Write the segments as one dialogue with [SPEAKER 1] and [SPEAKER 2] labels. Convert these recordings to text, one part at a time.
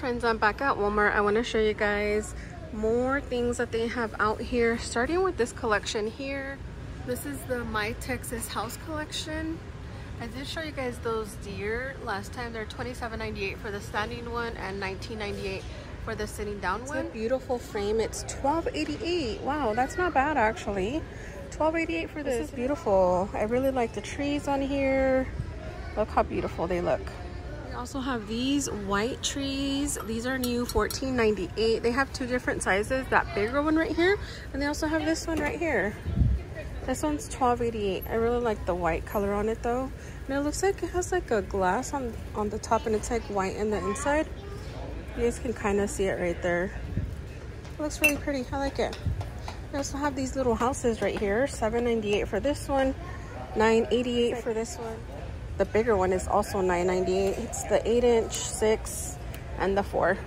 [SPEAKER 1] friends i'm back at walmart i want to show you guys more things that they have out here starting with this collection here this is the my texas house collection i did show you guys those deer last time they're 27.98 for the standing one and 19.98 for the sitting down it's one a beautiful frame it's 12.88 wow that's not bad actually 12.88 for this. This is beautiful. I really like the trees on here. Look how beautiful they look. Also have these white trees. These are new, $14.98. They have two different sizes. That bigger one right here. And they also have this one right here. This one's $12.88. I really like the white color on it though. And it looks like it has like a glass on, on the top and it's like white in the inside. You guys can kind of see it right there. It looks really pretty. I like it. We also have these little houses right here. $7.98 for this one. $9.88 for this one. The bigger one is also $9.98. It's the 8 inch, 6, and the 4.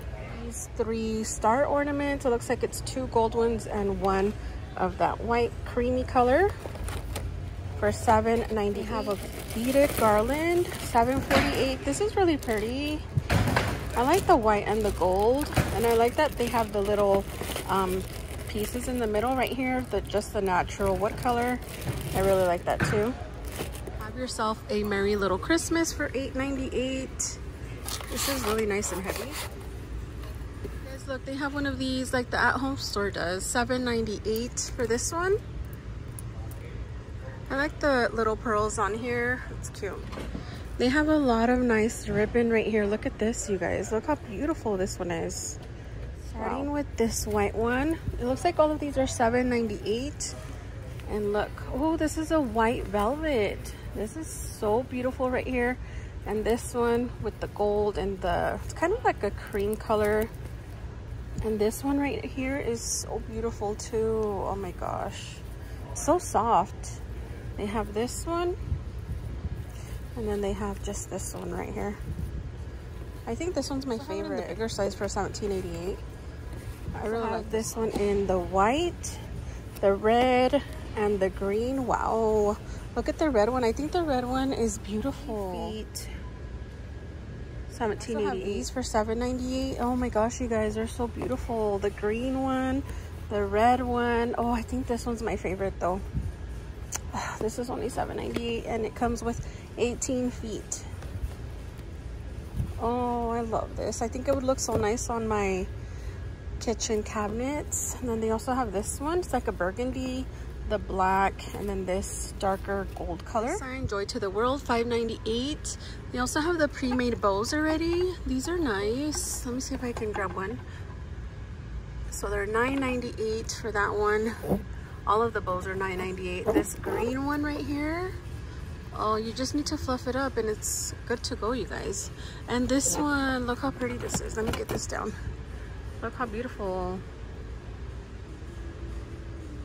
[SPEAKER 1] These three star ornaments. It looks like it's two gold ones and one of that white creamy color for $7.90. We have a beaded garland, $7.48. This is really pretty. I like the white and the gold. And I like that they have the little um, pieces in the middle right here, the just the natural wood color. I really like that too. Have yourself a merry little Christmas for $8.98. This is really nice and heavy. Guys, look, they have one of these like the at-home store does. $7.98 for this one. I like the little pearls on here. It's cute. They have a lot of nice ribbon right here. Look at this, you guys. Look how beautiful this one is. Starting wow. with this white one. It looks like all of these are $7.98. And look, oh, this is a white velvet. This is so beautiful right here. And this one with the gold and the, it's kind of like a cream color. And this one right here is so beautiful too. Oh my gosh. So soft. They have this one. And then they have just this one right here. I think this one's my favorite. The bigger size for 17.88. I really like this one in the white, the red, and the green. Wow. Look at the red one. I think the red one is beautiful. Feet. 1788 these for 7.98. Oh my gosh, you guys are so beautiful. The green one, the red one. Oh, I think this one's my favorite though. This is only 7.98 and it comes with 18 feet. Oh, I love this. I think it would look so nice on my kitchen cabinets. And then they also have this one. It's like a burgundy, the black, and then this darker gold color. Sign Joy to the World, 5.98. They also have the pre-made bows already. These are nice. Let me see if I can grab one. So they're 9.98 for that one. All of the bows are 9.98. This green one right here. Oh, you just need to fluff it up and it's good to go, you guys. And this one, look how pretty this is. Let me get this down. Look how beautiful.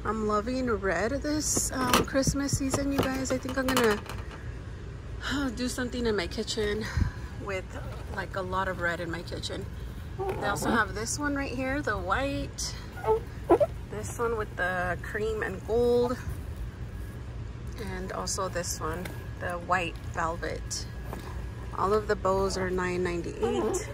[SPEAKER 1] I'm loving red this um, Christmas season, you guys. I think I'm gonna do something in my kitchen with like a lot of red in my kitchen. They also have this one right here, the white. This one with the cream and gold. And also this one, the white velvet. All of the bows are $9.98.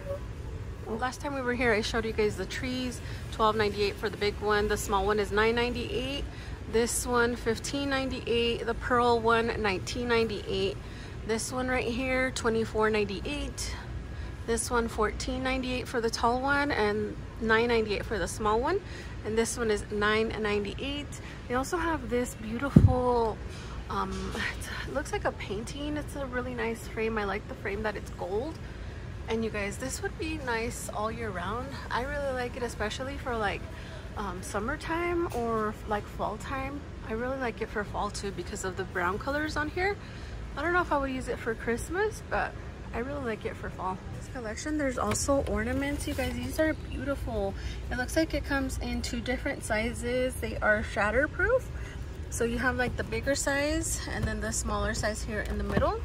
[SPEAKER 1] Last time we were here, I showed you guys the trees, $12.98 for the big one. The small one is $9.98. This one, $15.98. The pearl one, $19.98. This one right here, $24.98. This one, $14.98 for the tall one and $9.98 for the small one. And this one is $9.98. They also have this beautiful, um, it looks like a painting. It's a really nice frame. I like the frame that it's gold and you guys this would be nice all year round. I really like it especially for like um, summertime or like fall time. I really like it for fall too because of the brown colors on here. I don't know if i would use it for christmas but i really like it for fall. This collection there's also ornaments you guys. These are beautiful. It looks like it comes in two different sizes. They are shatterproof. So you have like the bigger size and then the smaller size here in the middle.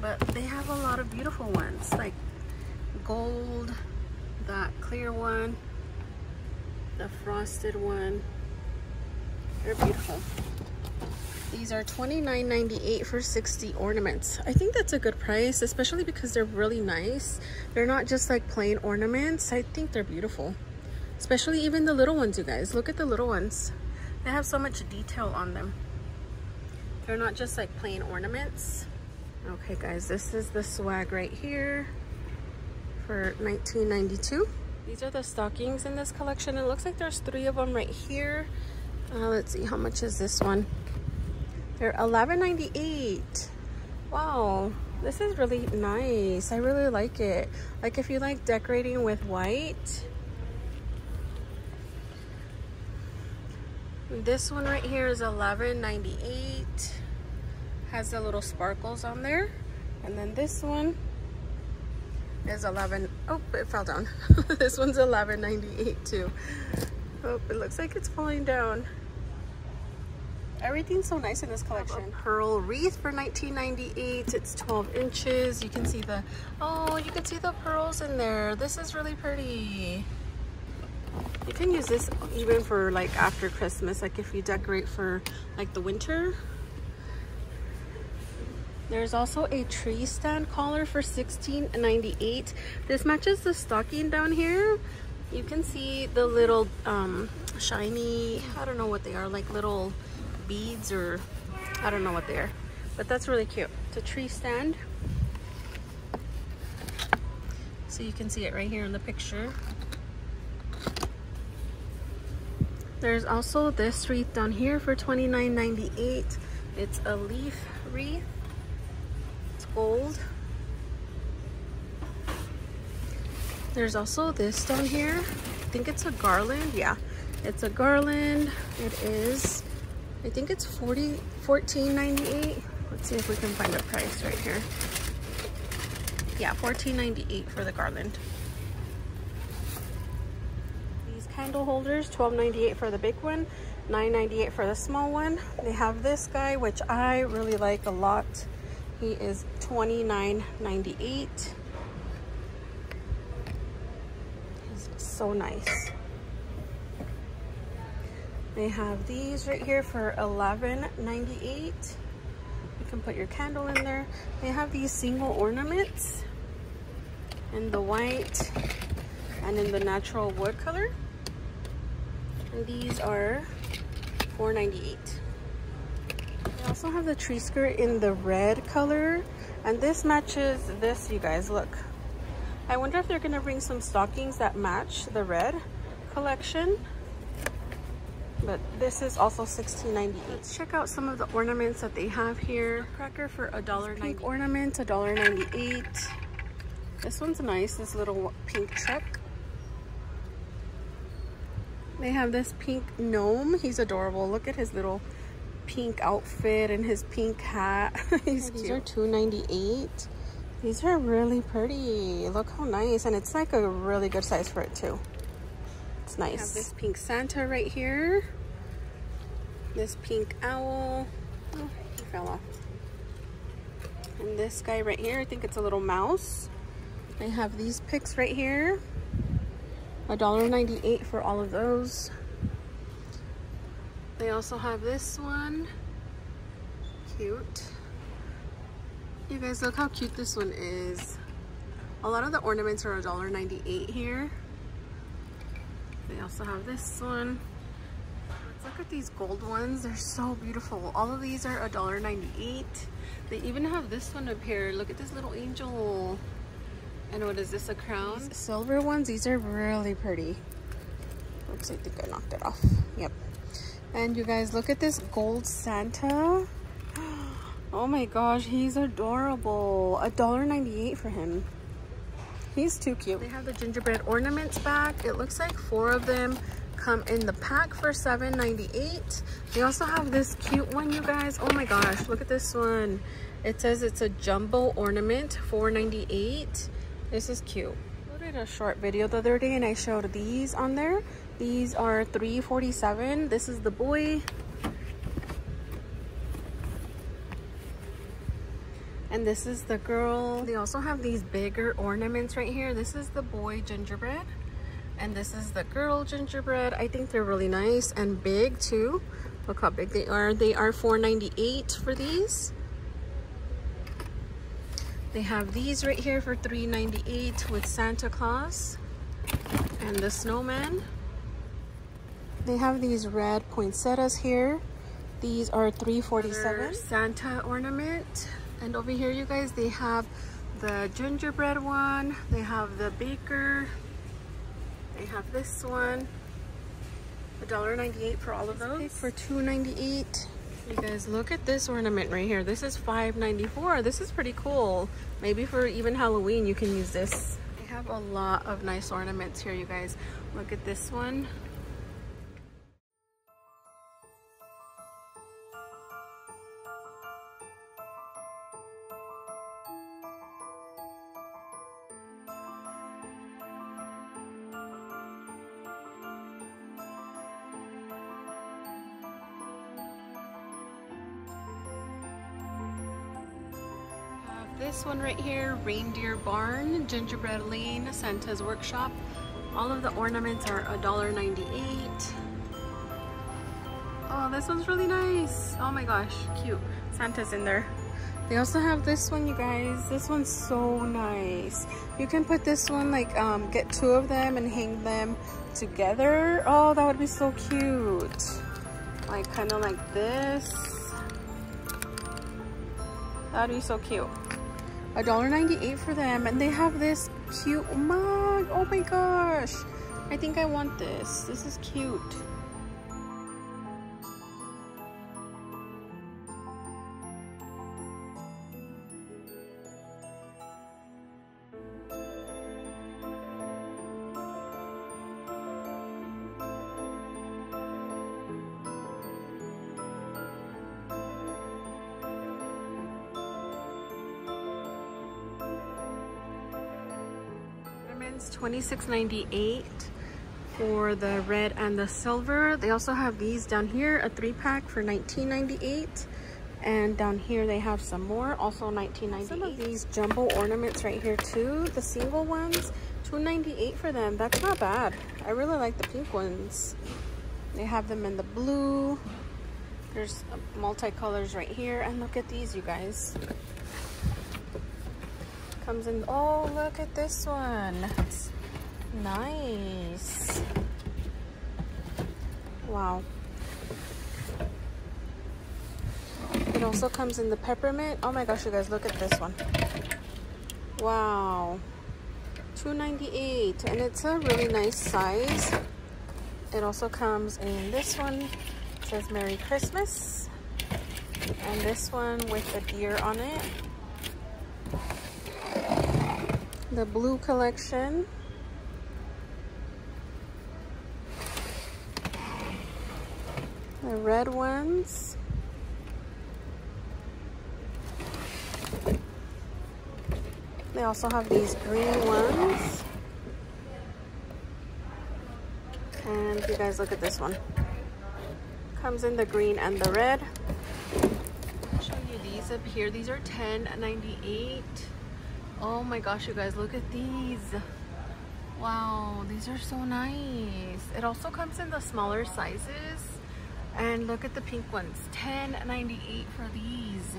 [SPEAKER 1] But they have a lot of beautiful ones like gold, that clear one, the frosted one. They're beautiful. These are $29.98 for 60 ornaments. I think that's a good price, especially because they're really nice. They're not just like plain ornaments. I think they're beautiful. Especially even the little ones, you guys. Look at the little ones. They have so much detail on them. They're not just like plain ornaments. Okay guys, this is the swag right here for 1992. These are the stockings in this collection. It looks like there's three of them right here. Uh, let's see, how much is this one? They're $11.98. Wow, this is really nice. I really like it. Like if you like decorating with white. This one right here is $11.98. Has the little sparkles on there. And then this one is 11 oh it fell down. This one's 11.98 too. Oh it looks like it's falling down. Everything's so nice in this collection. Pearl wreath for 1998 it's 12 inches. You can see the oh you can see the pearls in there. This is really pretty. You can use this even for like after christmas like if you decorate for like the winter there's also a tree stand collar for $16.98. This matches the stocking down here. You can see the little um, shiny, I don't know what they are, like little beads or I don't know what they are. But that's really cute. It's a tree stand. So you can see it right here in the picture. There's also this wreath down here for $29.98. It's a leaf wreath gold. There's also this down here. I think it's a garland. Yeah, it's a garland. It is, I think it's 40, 14.98. Let's see if we can find a price right here. Yeah, 14.98 for the garland. These candle holders, 12.98 for the big one, 9.98 for the small one. They have this guy, which I really like a lot. He is $29.98. He's so nice. They have these right here for $11.98. You can put your candle in there. They have these single ornaments in the white and in the natural wood color. And these are $4.98 also have the tree skirt in the red color and this matches this you guys look I wonder if they're gonna bring some stockings that match the red collection but this is also $16.98. Let's check out some of the ornaments that they have here. Cracker for a dollar Pink ornament, a dollar ninety-eight. This one's nice, this little pink truck. They have this pink gnome. He's adorable. Look at his little pink outfit and his pink hat. He's These cute. are two ninety eight. These are really pretty. Look how nice. And it's like a really good size for it too. It's nice. We have this pink Santa right here. This pink owl. Oh, he fell off. And this guy right here, I think it's a little mouse. I have these picks right here. $1.98 for all of those. They also have this one. Cute. You guys, look how cute this one is. A lot of the ornaments are $1.98 here. They also have this one. Let's look at these gold ones. They're so beautiful. All of these are $1.98. They even have this one up here. Look at this little angel. And what is this, a crown? These silver ones, these are really pretty. Oops, I think I knocked it off. Yep. And you guys, look at this gold Santa. Oh my gosh, he's adorable. A dollar ninety-eight for him. He's too cute. They have the gingerbread ornaments back. It looks like four of them come in the pack for $7.98. They also have this cute one, you guys. Oh my gosh, look at this one. It says it's a jumbo ornament, $4.98. This is cute. I did a short video the other day and I showed these on there. These are 347. This is the boy. And this is the girl. They also have these bigger ornaments right here. This is the boy gingerbread. And this is the girl gingerbread. I think they're really nice and big too. Look how big they are. They are $4.98 for these. They have these right here for $3.98 with Santa Claus and the snowman. They have these red poinsettias here. These are $3.47. Santa ornament. And over here, you guys, they have the gingerbread one. They have the baker. They have this one. $1.98 for all of those. For $2.98. You guys, look at this ornament right here. This is $5.94. This is pretty cool. Maybe for even Halloween, you can use this. They have a lot of nice ornaments here, you guys. Look at this one. This one right here, Reindeer Barn, Gingerbread Lane, Santa's Workshop. All of the ornaments are $1.98. Oh, this one's really nice. Oh my gosh, cute. Santa's in there. They also have this one, you guys. This one's so nice. You can put this one, like, um, get two of them and hang them together. Oh, that would be so cute. Like, kind of like this. That'd be so cute. $1.98 for them and they have this cute mug. Oh my gosh. I think I want this. This is cute $26.98 for the red and the silver. They also have these down here, a three pack for $19.98. And down here they have some more, also $19.98. Some of these jumbo ornaments right here too, the single ones, $2.98 for them. That's not bad. I really like the pink ones. They have them in the blue. There's multicolors right here. And look at these, you guys comes in. Oh look at this one. It's nice. Wow. It also comes in the peppermint. Oh my gosh you guys look at this one. Wow. 298 and it's a really nice size. It also comes in this one. It says merry christmas. And this one with a deer on it the blue collection. The red ones. They also have these green ones. And you guys look at this one. Comes in the green and the red. I'll show you these up here. These are 10.98. Oh my gosh, you guys, look at these. Wow, these are so nice. It also comes in the smaller sizes. And look at the pink ones, $10.98 for these.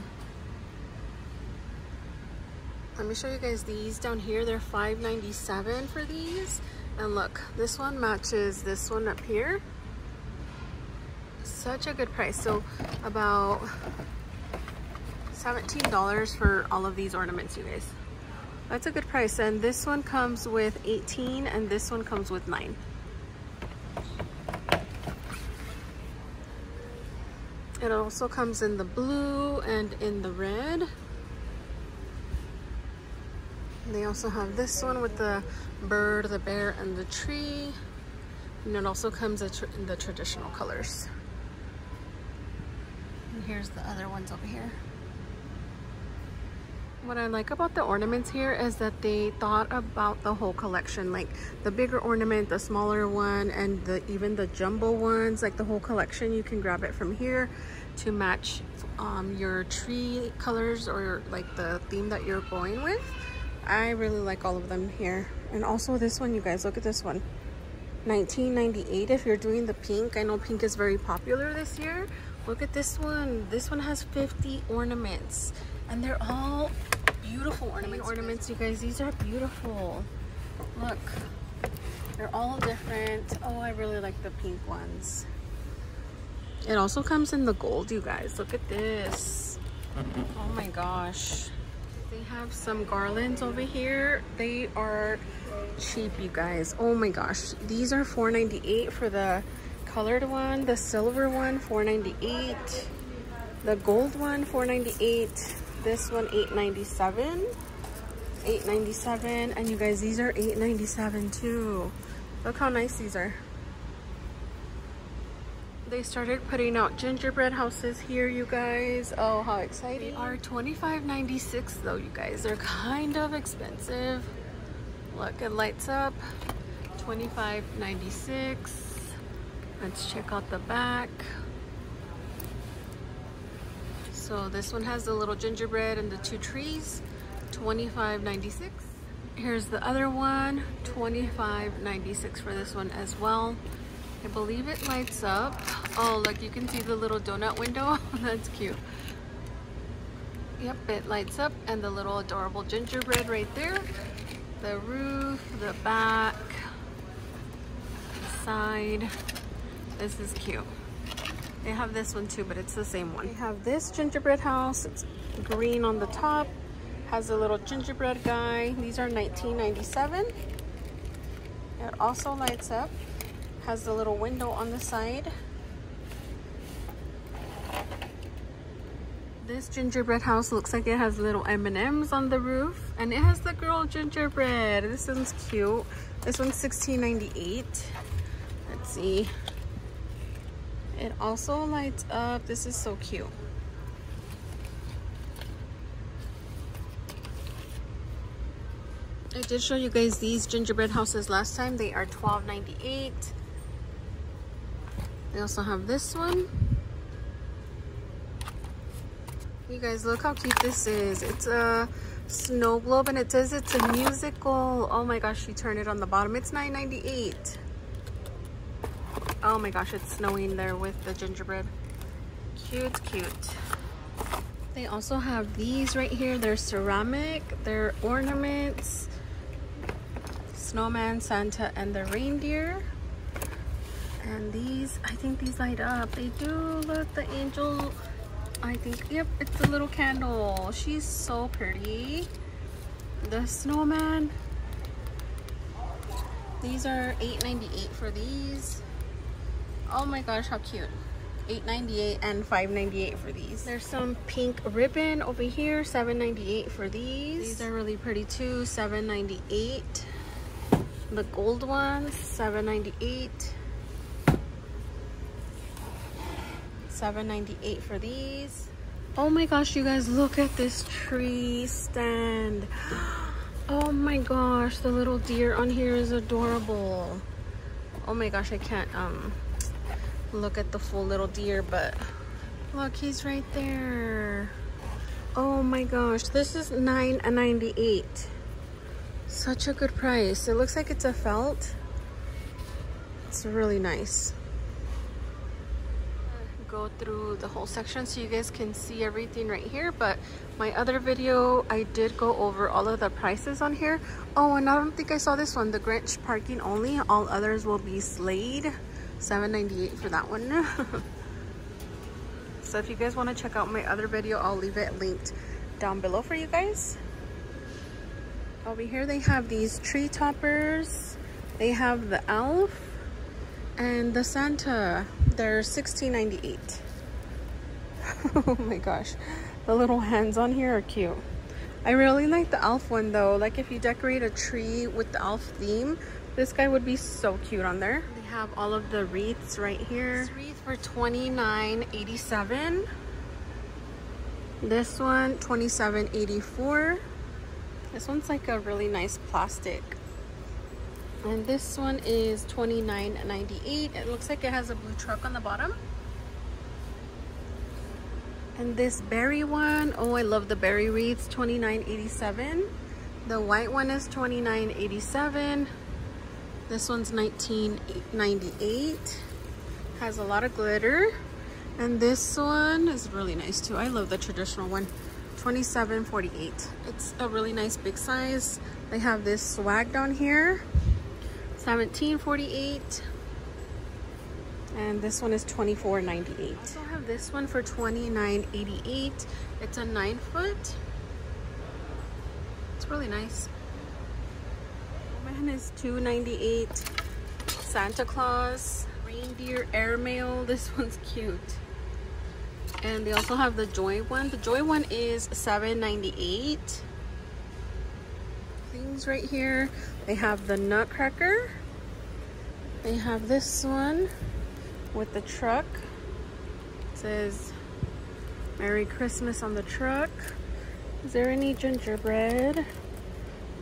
[SPEAKER 1] Let me show you guys these down here. They're $5.97 for these. And look, this one matches this one up here. Such a good price. So about $17 for all of these ornaments, you guys. That's a good price. And this one comes with 18 and this one comes with 9. It also comes in the blue and in the red. They also have this one with the bird, the bear, and the tree. And it also comes in the traditional colors. And here's the other ones over here. What I like about the ornaments here is that they thought about the whole collection, like the bigger ornament, the smaller one, and the even the jumbo ones, like the whole collection. You can grab it from here to match um, your tree colors or like the theme that you're going with. I really like all of them here. And also this one, you guys, look at this one. 1998 if you're doing the pink. I know pink is very popular this year. Look at this one. This one has 50 ornaments and they're all beautiful ornaments. Ornaments, you guys, these are beautiful. Look, they're all different. Oh, I really like the pink ones. It also comes in the gold, you guys. Look at this. Oh my gosh. They have some garlands over here. They are cheap, you guys. Oh my gosh. These are $4.98 for the colored one. The silver one, $4.98. The gold one, $4.98. This one, $8.97. $8.97. And you guys, these are $8.97 too. Look how nice these are. They started putting out gingerbread houses here, you guys. Oh, how exciting. They are $25.96 though, you guys. They're kind of expensive. Look, it lights up. $25.96. Let's check out the back. So this one has the little gingerbread and the two trees. $25.96. Here's the other one. $25.96 for this one as well. I believe it lights up. Oh, look, you can see the little donut window. That's cute. Yep, it lights up and the little adorable gingerbread right there. The roof, the back, the side. This is cute. They have this one too, but it's the same one. We have this gingerbread house. It's green on the top. Has a little gingerbread guy. These are 19.97. It also lights up has the little window on the side this gingerbread house looks like it has little m&ms on the roof and it has the girl gingerbread this one's cute this one's 16.98 let's see it also lights up this is so cute I did show you guys these gingerbread houses last time. They are $12.98. They also have this one. You guys, look how cute this is. It's a snow globe and it says it's a musical. Oh my gosh, you turn it on the bottom. It's $9.98. Oh my gosh, it's snowing there with the gingerbread. Cute, cute. They also have these right here. They're ceramic. They're ornaments. Snowman, Santa, and the reindeer and these i think these light up they do look the angel i think yep it's a little candle she's so pretty the snowman these are 8.98 for these oh my gosh how cute 8.98 and 5.98 for these there's some pink ribbon over here 7.98 for these these are really pretty too 7.98 the gold ones 7.98 $7.98 for these. Oh my gosh, you guys, look at this tree stand. Oh my gosh, the little deer on here is adorable. Oh my gosh, I can't um look at the full little deer, but look, he's right there. Oh my gosh, this is $9.98. Such a good price. It looks like it's a felt. It's really nice go through the whole section so you guys can see everything right here but my other video I did go over all of the prices on here oh and I don't think I saw this one the Grinch parking only all others will be sleighed 7.98 for that one so if you guys want to check out my other video I'll leave it linked down below for you guys over here they have these tree toppers they have the elf and the Santa they're $16.98. oh my gosh. The little hands on here are cute. I really like the elf one though. Like if you decorate a tree with the elf theme, this guy would be so cute on there. Have all of the wreaths right here. This wreath for $29.87. This one, $27.84. This one's like a really nice plastic and this one is $29.98 it looks like it has a blue truck on the bottom and this berry one oh i love the berry wreaths $29.87 the white one is $29.87 This one's 1998. Has a lot of glitter. And this one is really nice too. I love the traditional one. 27.48. It's a really nice big size. They have this swag down here. 17.48. And this one is 24.98. also have this one for 29.88. It's a nine foot. It's really nice. Mine is 2.98. Santa Claus, reindeer airmail. This one's cute. And they also have the joy one. The joy one is 7.98 things right here. They have the nutcracker. They have this one with the truck. It says merry christmas on the truck. Is there any gingerbread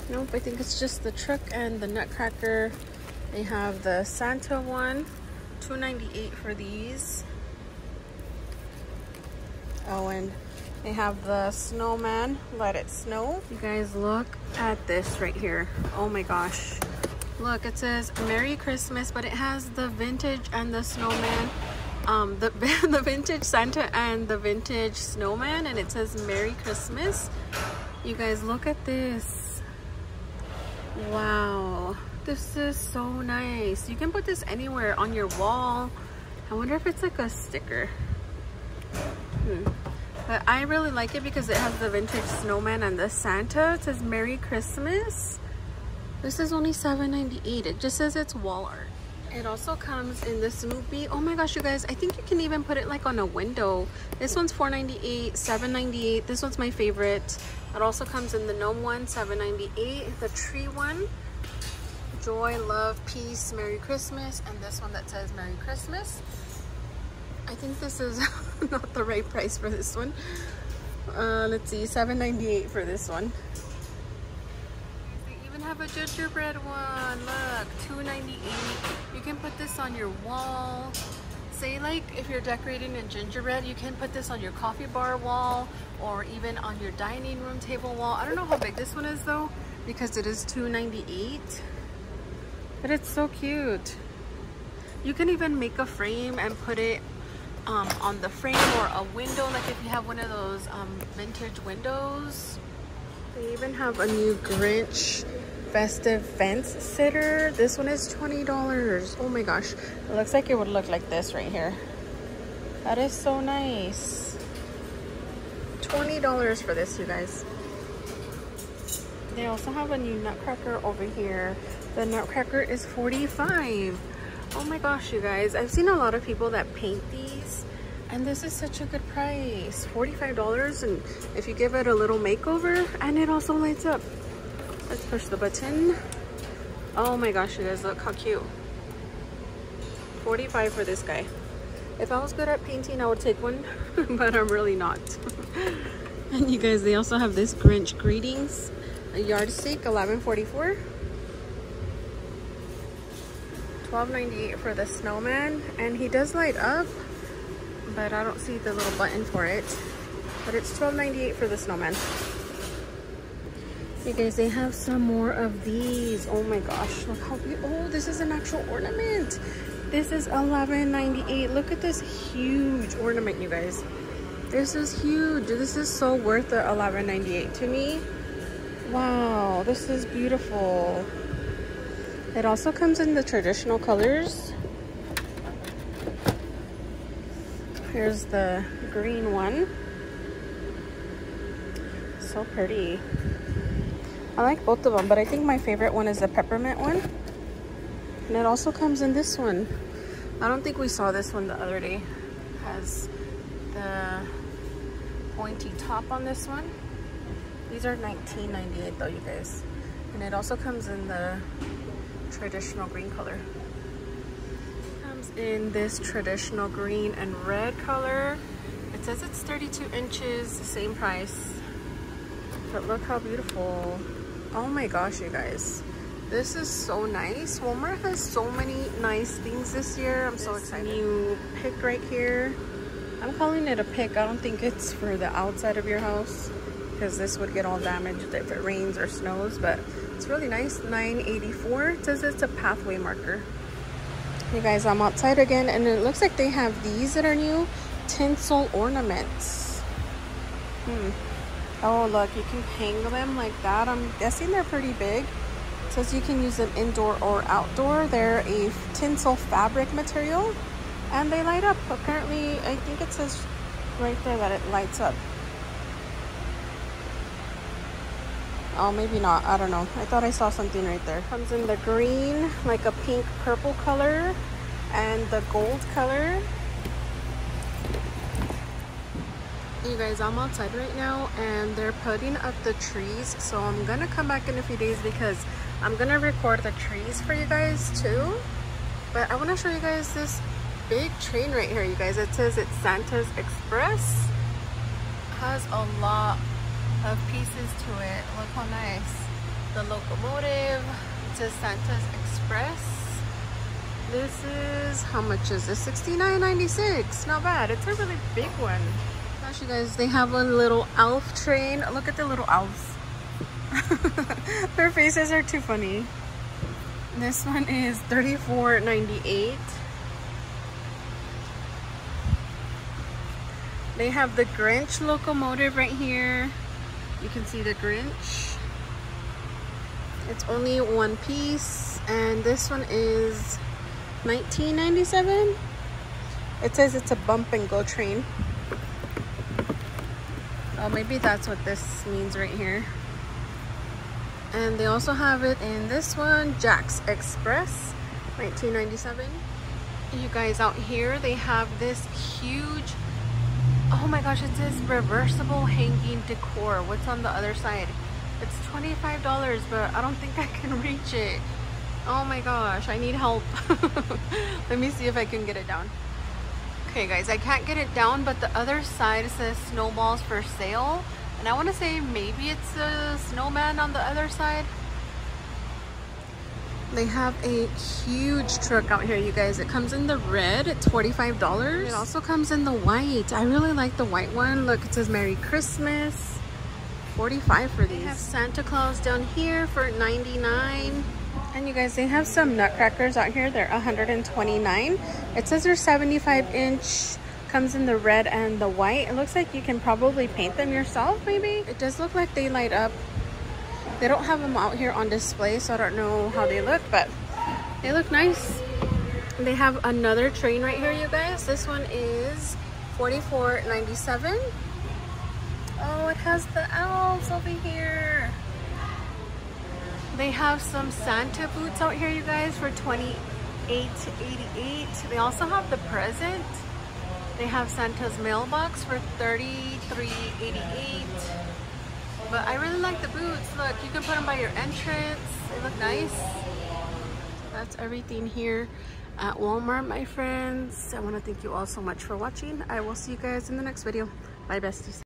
[SPEAKER 1] nope i think it's just the truck and the nutcracker they have the santa one 2.98 for these Oh, and they have the snowman, let it snow. You guys look at this right here. Oh my gosh. Look, it says Merry Christmas, but it has the vintage and the snowman. Um, the, the vintage Santa and the vintage snowman, and it says Merry Christmas. You guys look at this. Wow, this is so nice. You can put this anywhere on your wall. I wonder if it's like a sticker. Hmm. But I really like it because it has the vintage snowman and the Santa. It says Merry Christmas. This is only $7.98. It just says it's wall art. It also comes in the Snoopy. Oh my gosh, you guys. I think you can even put it like on a window. This one's $4.98, $7.98. This one's my favorite. It also comes in the gnome one, $7.98. The tree one, joy, love, peace, Merry Christmas. And this one that says Merry Christmas. I think this is not the right price for this one. Uh, let's see, $7.98 for this one. They even have a gingerbread one. Look, $2.98. You can put this on your wall. Say like if you're decorating in gingerbread, you can put this on your coffee bar wall or even on your dining room table wall. I don't know how big this one is though because it is $2.98. But it's so cute. You can even make a frame and put it um, on the frame or a window, like if you have one of those um, vintage windows. They even have a new Grinch festive fence sitter. This one is $20. Oh my gosh. It looks like it would look like this right here. That is so nice. $20 for this, you guys. They also have a new nutcracker over here. The nutcracker is 45 Oh my gosh, you guys. I've seen a lot of people that paint these and this is such a good price. $45 and if you give it a little makeover and it also lights up. Let's push the button. Oh my gosh, you guys, look how cute. 45 for this guy. If I was good at painting, I would take one, but I'm really not. and you guys, they also have this Grinch Greetings, a yardstick, 1144. $12.98 for the snowman and he does light up but I don't see the little button for it but it's $12.98 for the snowman you guys they have some more of these. Oh my gosh look how beautiful oh this is an actual ornament. This is $11.98 look at this huge ornament you guys. This is huge. This is so worth the $11.98 to me. Wow this is beautiful. It also comes in the traditional colors. Here's the green one. So pretty. I like both of them, but I think my favorite one is the peppermint one. And it also comes in this one. I don't think we saw this one the other day. It has the pointy top on this one. These are $19.98 though, you guys. And it also comes in the traditional green color. Comes in this traditional green and red color. It says it's 32 inches, the same price. But look how beautiful. Oh my gosh, you guys. This is so nice. Walmart has so many nice things this year. I'm so excited. New pick right here. I'm calling it a pick. I don't think it's for the outside of your house because this would get all damaged if it rains or snows. But It's really nice, 984. It says it's a pathway marker. You guys, I'm outside again and it looks like they have these that are new tinsel ornaments. Hmm. Oh, look, you can hang them like that. I'm guessing they're pretty big. It says you can use them indoor or outdoor. They're a tinsel fabric material and they light up. Apparently, I think it says right there that it lights up. Oh, maybe not. I don't know. I thought I saw something right there. Comes in the green, like a pink purple color, and the gold color. You guys, I'm outside right now, and they're putting up the trees. So I'm gonna come back in a few days because I'm gonna record the trees for you guys too. But I wanna show you guys this big train right here, you guys. It says it's Santa's Express. Has a lot of pieces to it. Look how nice. The locomotive. Says Santa's Express. This is, how much is this? $69.96. Not bad. It's a really big one. Gosh, you guys, they have a little elf train. Look at the little elves. Their faces are too funny. This one is $34.98. They have the Grinch locomotive right here. You can see the Grinch. It's only one piece and this one is 19.97. It says it's a bump and go train. Oh, maybe that's what this means right here. And they also have it in this one, Jack's Express, 1997. You guys out here, they have this huge Oh my gosh, it says reversible hanging decor. What's on the other side? It's $25, but I don't think I can reach it. Oh my gosh, I need help. Let me see if I can get it down. Okay guys, I can't get it down, but the other side says snowballs for sale. And I want to say maybe it's a snowman on the other side. They have a huge truck out here, you guys. It comes in the red. It's $45. It also comes in the white. I really like the white one. Look, it says Merry Christmas. 45 for these. They have Santa Claus down here for 99 and you guys, they have some nutcrackers out here. They're 129 It says they're 75 inch. Comes in the red and the white. It looks like you can probably paint them yourself, maybe. It does look like they light up they don't have them out here on display, so I don't know how they look, but they look nice. They have another train right here, you guys. This one is $44.97. Oh, it has the elves over here. They have some Santa boots out here, you guys, for $28.88. They also have the present. They have Santa's mailbox for $33.88. But I really like the boots. Look, you can put them by your entrance. They look nice. That's everything here at Walmart, my friends. I want to thank you all so much for watching. I will see you guys in the next video. Bye, besties.